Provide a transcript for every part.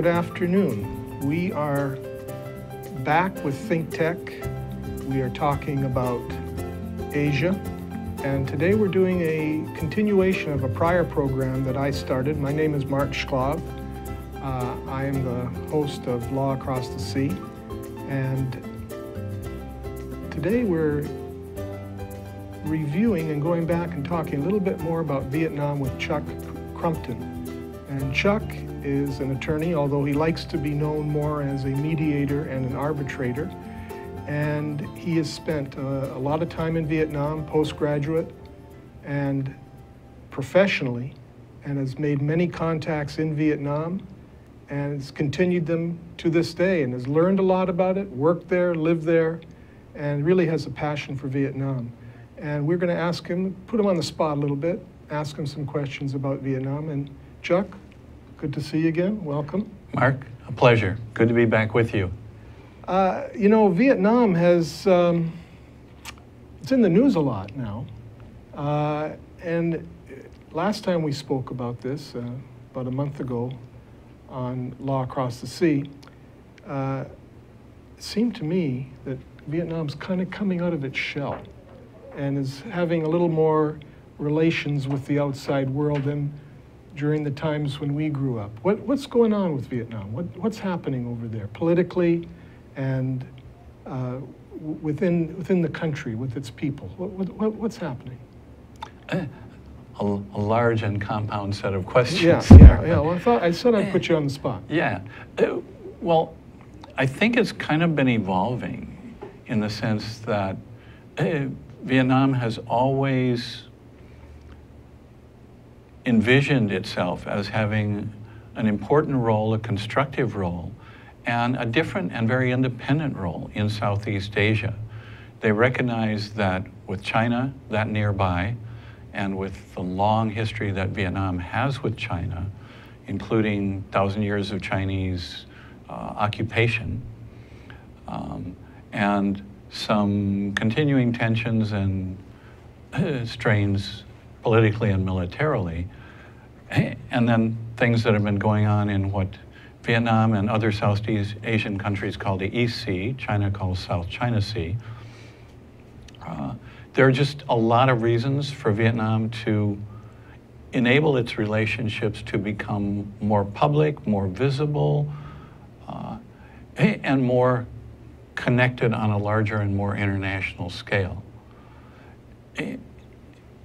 Good afternoon. We are back with Think Tech. We are talking about Asia, and today we're doing a continuation of a prior program that I started. My name is Mark Shklov. Uh, I am the host of Law Across the Sea, and today we're reviewing and going back and talking a little bit more about Vietnam with Chuck Crumpton. And Chuck is an attorney, although he likes to be known more as a mediator and an arbitrator. And he has spent uh, a lot of time in Vietnam, postgraduate and professionally, and has made many contacts in Vietnam and has continued them to this day and has learned a lot about it, worked there, lived there, and really has a passion for Vietnam. And we're going to ask him, put him on the spot a little bit, ask him some questions about Vietnam. And Chuck, good to see you again. Welcome. Mark, a pleasure. Good to be back with you. Uh, you know, Vietnam has, um, it's in the news a lot now. Uh, and last time we spoke about this, uh, about a month ago on Law Across the Sea, uh, it seemed to me that Vietnam's kind of coming out of its shell and is having a little more relations with the outside world than during the times when we grew up. What, what's going on with Vietnam? What, what's happening over there politically and uh, within, within the country with its people? What, what, what's happening? Uh, a, a, large and compound set of questions. Yeah, yeah, yeah. Well, I thought I said I'd put you on the spot. Yeah. Uh, well, I think it's kind of been evolving in the sense that uh, Vietnam has always envisioned itself as having an important role, a constructive role, and a different and very independent role in Southeast Asia. They recognized that with China that nearby, and with the long history that Vietnam has with China, including thousand years of Chinese uh, occupation, um, and some continuing tensions and strains politically and militarily, and then things that have been going on in what Vietnam and other Southeast Asian countries call the East Sea, China calls South China Sea. Uh, there are just a lot of reasons for Vietnam to enable its relationships to become more public, more visible, uh, and more connected on a larger and more international scale.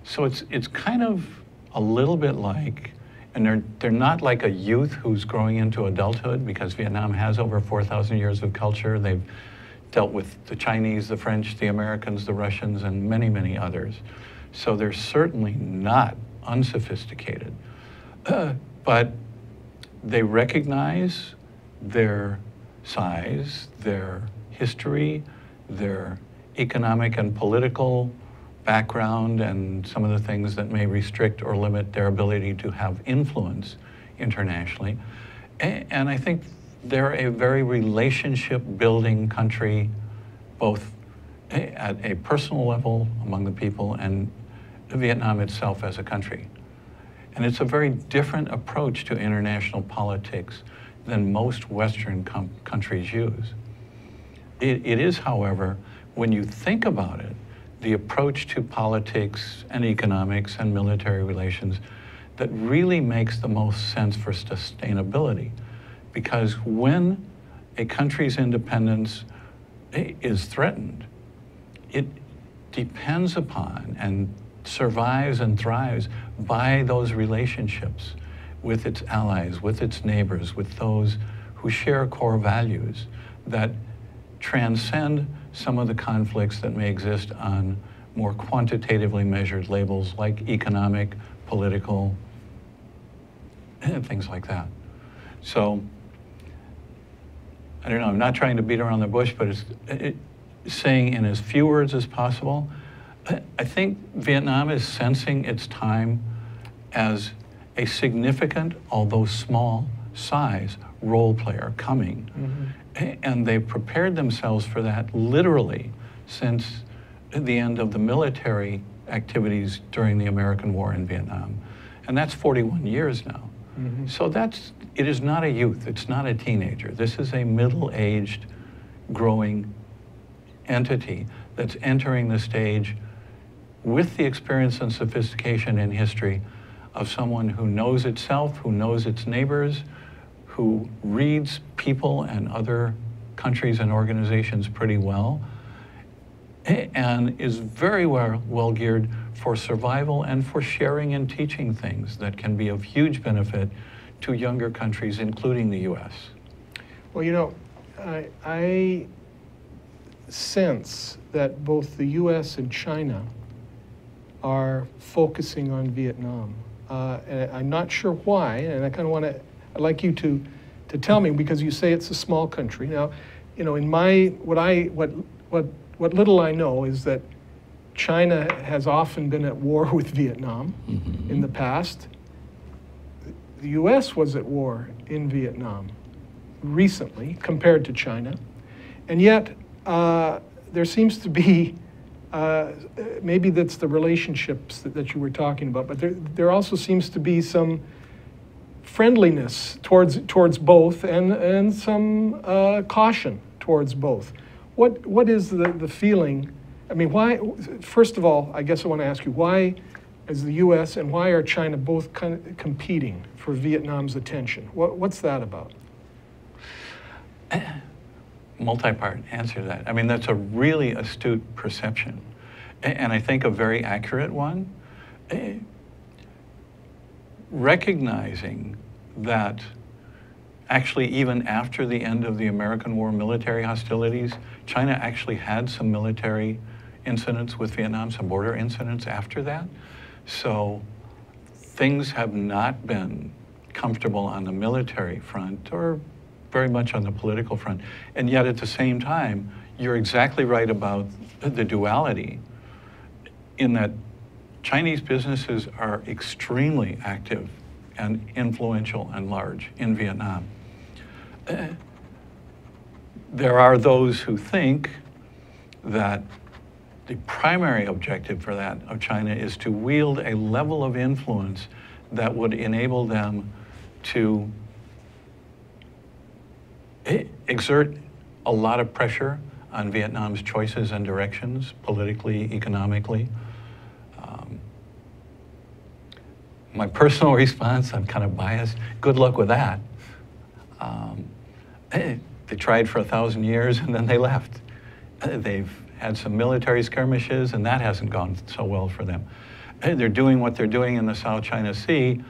So it's, it's kind of a little bit like, and they're, they're not like a youth who's growing into adulthood because Vietnam has over 4,000 years of culture. They've dealt with the Chinese, the French, the Americans, the Russians, and many, many others. So they're certainly not unsophisticated. Uh, but they recognize their size, their history, their economic and political background, and some of the things that may restrict or limit their ability to have influence internationally. And I think they're a very relationship building country, both at a personal level among the people and Vietnam itself as a country. And it's a very different approach to international politics than most Western countries use. It, it is, however, when you think about it, the approach to politics and economics and military relations that really makes the most sense for sustainability. Because when a country's independence is threatened, it depends upon and survives and thrives by those relationships with its allies, with its neighbors, with those who share core values that transcend some of the conflicts that may exist on more quantitatively measured labels like economic, political, and things like that. So, I don't know, I'm not trying to beat around the bush, but it's it, saying in as few words as possible, I think Vietnam is sensing its time as a significant, although small, size role player coming. Mm-hmm. And they've prepared themselves for that literally since the end of the military activities during the American war in Vietnam. And that's 41 years now. Mhm. So that's, it is not a youth, it's not a teenager. This is a middle-aged, growing entity that's entering the stage with the experience and sophistication in history of someone who knows itself, who knows its neighbors, who reads people and other countries and organizations pretty well, and is very well, well geared for survival and for sharing and teaching things that can be of huge benefit to younger countries, including the US. Well, you know, I, I sense that both the U.S. and China are focusing on Vietnam. Uh, and I'm not sure why, and I kind of want to, I'd like you to, to tell me because you say it's a small country. Now, you know, in my, what I, what, what, what little I know is that China has often been at war with Vietnam in the past. The U.S. was at war in Vietnam recently compared to China. And yet, uh, there seems to be, uh, maybe that's the relationships that, that you were talking about, but there, there also seems to be some friendliness towards, towards both and, and some uh, caution towards both. What, what is the, the feeling? I mean, why, first of all, I guess I want to ask you, why is the US and why are China both kind of competing for Vietnam's attention? What, what's that about? multi-part answer to that. I mean, that's a really astute perception, and I think a very accurate one. Eh, Recognizing that actually even after the end of the American War military hostilities, China actually had some military incidents with Vietnam, some border incidents after that. So things have not been comfortable on the military front or very much on the political front. And yet at the same time, you're exactly right about the duality in that Chinese businesses are extremely active and influential and large in Vietnam. Uh, there are those who think that the primary objective for that of China is to wield a level of influence that would enable them to exert a lot of pressure on Vietnam's choices and directions, politically, economically. Um, my personal response, I'm kind of biased. Good luck with that. Um, eh, they tried for a thousand years and then they left. Eh, They've had some military skirmishes and that hasn't gone so well for them. They're doing what they're doing in the South China Sea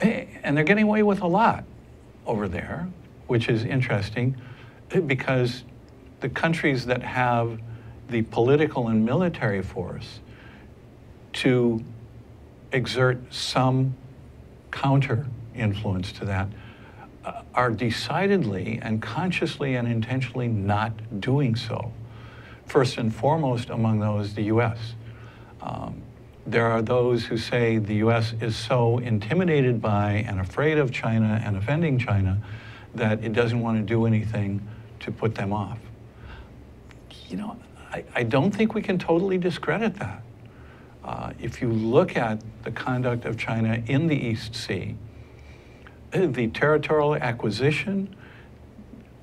eh, and they're getting away with a lot over there, which is interesting eh, because the countries that have the political and military force to exert some counter influence to that uh, are decidedly and consciously and intentionally not doing so. First and foremost among those, the US. Um, there are those who say the US is so intimidated by and afraid of China and offending China that it doesn't want to do anything to put them off. You know, I, I don't think we can totally discredit that. Uh, if you look at the conduct of China in the East Sea, the territorial acquisition,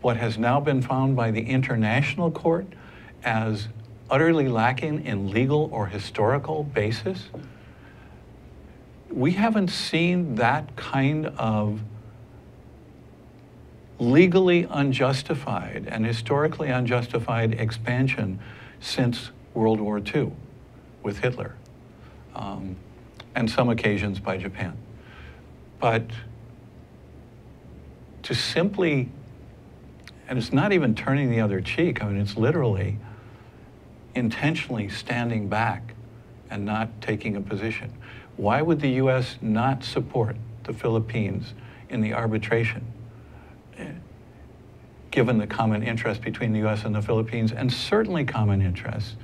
what has now been found by the International Court as utterly lacking in legal or historical basis, we haven't seen that kind of legally unjustified and historically unjustified expansion since World War II with Hitler, um, and some occasions by Japan. But to simply, and it's not even turning the other cheek, I mean, it's literally intentionally standing back and not taking a position. Why would the U.S. not support the Philippines in the arbitration? eh, given the common interest between the U.S. and the Philippines, and certainly common interests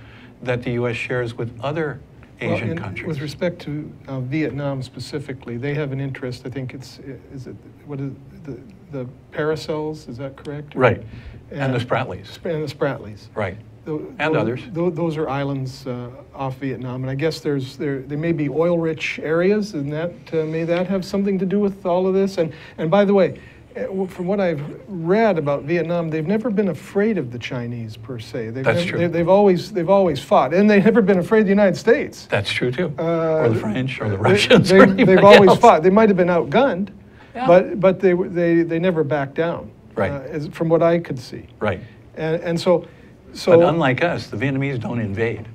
that the U.S. shares with other Asian in- countries. With respect to uh, Vietnam specifically, they have an interest, I think it's, is it, what is, the, the Paracels, is that correct? right, and the Spratlys. And the Spratlys. Right. Tho- And tho- others. tho- Those are islands uh, off Vietnam, and I guess there's, there, there may be oil-rich areas, and that, uh, may that have something to do with all of this? And, and by the way, from what I've read about Vietnam, they've never been afraid of the Chinese per se. They've That's nev- true. they- They've always, they've always fought, and they've never been afraid of the United States. That's true too. Uh, or the French or the Russians. They, or have anybody always else. fought. They might have been outgunned, Yeah. but, but they, they, they never backed down. Right. uh, as, from what I could see. Right. And, and so, so. But unlike us, the Vietnamese don't invade.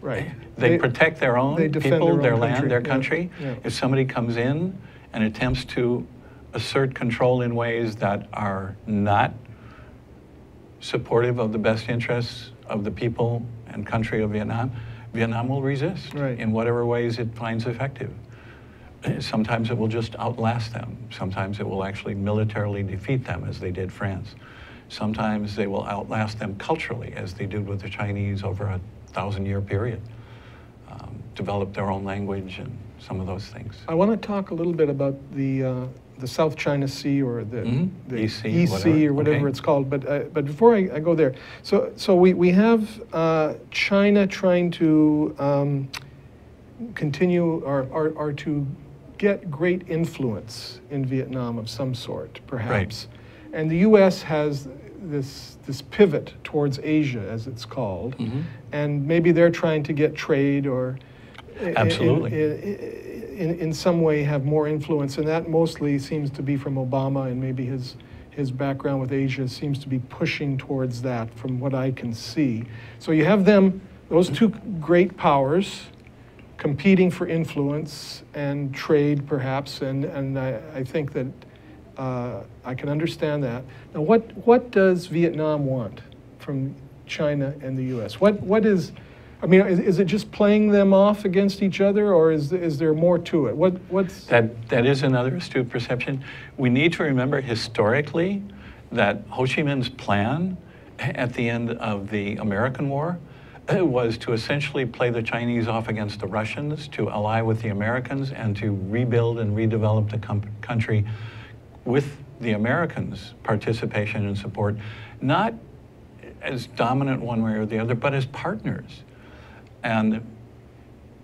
Right. They, protect their own they people, their own their, country, land, their yeah, country. yeah. If somebody comes in and attempts to assert control in ways that are not supportive of the best interests of the people and country of Vietnam, Vietnam will resist Right. in whatever ways it finds effective. Eh, Sometimes it will just outlast them. Sometimes it will actually militarily defeat them, as they did France. Sometimes they will outlast them culturally, as they did with the Chinese over a thousand year period. Um, develop their own language and some of those things. I want to talk a little bit about the, uh, the South China Sea or the, Mhm. the EC, EC whatever. or whatever Okay. it's called. But, uh, but before I, I go there, so, so we, we have uh, China trying to um, continue or, or, or to get great influence in Vietnam of some sort, perhaps. And the U.S. has this, this pivot towards Asia, as it's called. Mhm. And maybe they're trying to get trade or i- Absolutely. in, in, in some way have more influence, and that mostly seems to be from Obama, and maybe his his background with Asia seems to be pushing towards that, from what I can see. So you have them, those two great powers, competing for influence and trade, perhaps, and and I, I think that uh, I can understand that. Now, what what does Vietnam want from China and the U.S.? What what is I mean, is, is it just playing them off against each other, or is, is there more to it? What, what's That, that is another astute perception. We need to remember historically that Ho Chi Minh's plan at the end of the American War was to essentially play the Chinese off against the Russians, to ally with the Americans, and to rebuild and redevelop the country with the Americans' participation and support, not as dominant one way or the other, but as partners. And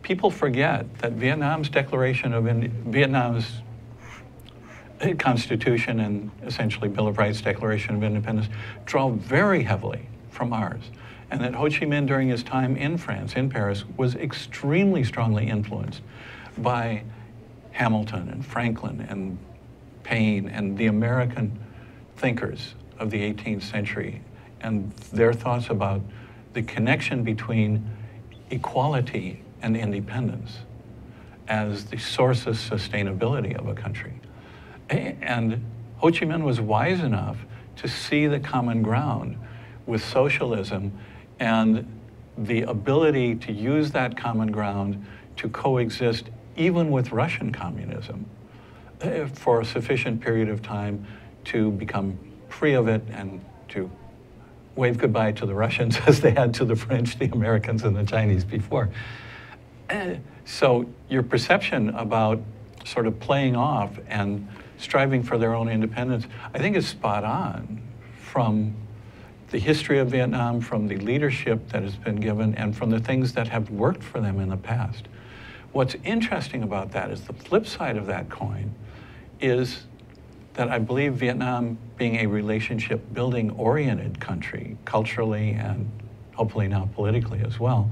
people forget that Vietnam's declaration of Vietnam's Constitution and essentially Bill of Rights Declaration of Independence draw very heavily from ours. And that Ho Chi Minh, during his time in France, in Paris, was extremely strongly influenced by Hamilton and Franklin and Paine and the American thinkers of the 18th century and their thoughts about the connection between equality and independence as the source of sustainability of a country. And Ho Chi Minh was wise enough to see the common ground with socialism and the ability to use that common ground to coexist even with Russian communism uh, for a sufficient period of time to become free of it and to wave goodbye to the Russians as they had to the French, the Americans, and the Chinese before. Eh, So your perception about sort of playing off and striving for their own independence, I think is spot on from the history of Vietnam, from the leadership that has been given, and from the things that have worked for them in the past. What's interesting about that is the flip side of that coin is that I believe Vietnam, being a relationship building oriented country, culturally and hopefully now politically as well,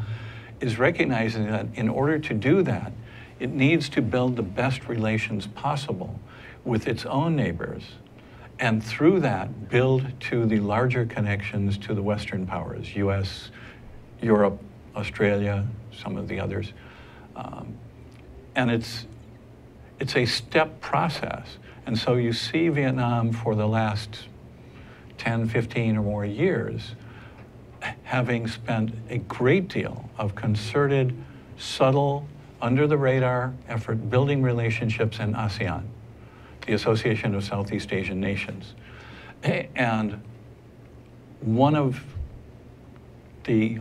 is recognizing that in order to do that, it needs to build the best relations possible with its own neighbors, and through that, build to the larger connections to the Western powers, US, Europe, Australia, some of the others. Um, and it's, it's a step process. And so you see Vietnam for the last 10, 15 or more years having spent a great deal of concerted, subtle, under the radar effort building relationships in ASEAN, the Association of Southeast Asian Nations. And one of the